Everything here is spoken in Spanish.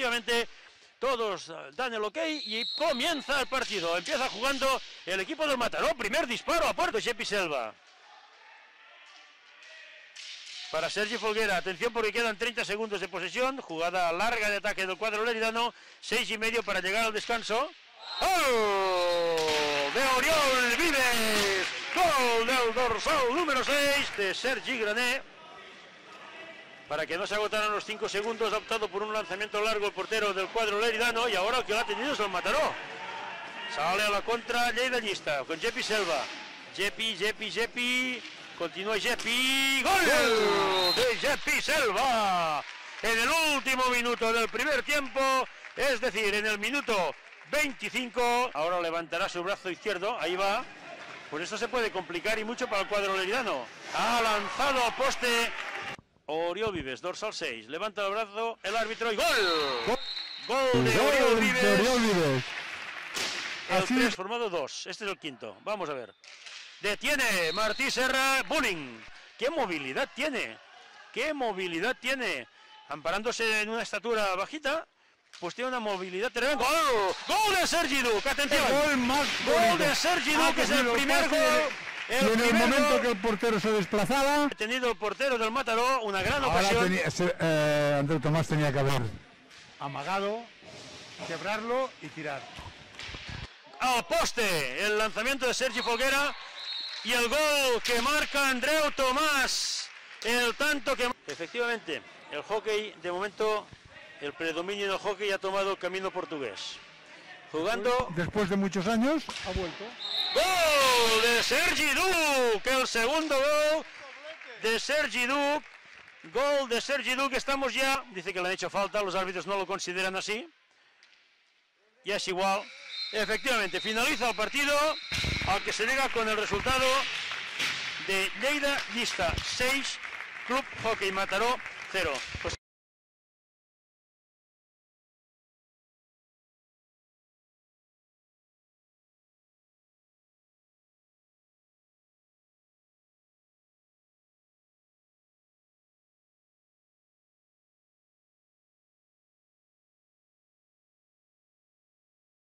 efectivamente todos eh, dan el ok y comienza el partido. Empieza jugando el equipo del Mataró. Primer disparo a puerto, Jepi Selva. Para Sergi Folguera, atención porque quedan 30 segundos de posesión. Jugada larga de ataque del cuadro leridano. Seis y medio para llegar al descanso. ¡Gol! De Oriol Vives. Gol del dorsal número 6 de Sergi Grané. Para que no se agotaran los 5 segundos, ha optado por un lanzamiento largo el portero del cuadro leridano y ahora el que lo ha tenido es el Mataró. Sale a la contra Lleidallista con Jepi Selva. Jepi, Jepi, Jepi. Continúa Jepi. ¡Gol! De Jepi Selva. En el último minuto del primer tiempo, es decir, en el minuto 25. Ahora levantará su brazo izquierdo. Ahí va. Pues esto se puede complicar y mucho para el cuadro leridano. Ha lanzado a poste Oriol Vives, dorsal 6. Levanta el brazo el árbitro y ¡gol! Gol de Oriol Gol Vives. de Oriol Vives. El Así- tres formado dos. Este es el quinto. Vamos a ver. Detiene Martí Serra. Bullying. ¿Qué movilidad tiene? ¿Qué movilidad tiene? Amparándose en una estatura bajita, pues tiene una movilidad tremenda. ¡Gol! ¡Gol de Sergi Duc! ¡Atención! Gol más Gol de Sergi Duc, es el primer pase gol. y El en el momento que el portero se desplazaba, ha tenido el portero del Mataró, una gran ahora ocasión. tenía, se- eh, Andreu Tomás tenía que haber amagado, quebrarlo y tirar. al poste el lanzamiento de Sergi Folguera y el gol que marca Andreu Tomás. El tanto que. Efectivamente, el hockey, de momento, el predominio del hockey ha tomado el camino portugués. Jugando. Después de muchos años, ha vuelto. ¡Gol de Sergi Duc! El segundo gol de Sergi Duc. Gol de Sergi Duc. Estamos ya. Dice que le han hecho falta. Los árbitros no lo consideran así. Ya es igual. Efectivamente, finaliza el partido. Al que se llega con el resultado de Lleida Lista 6, Club Hockey Mataró 0. Pues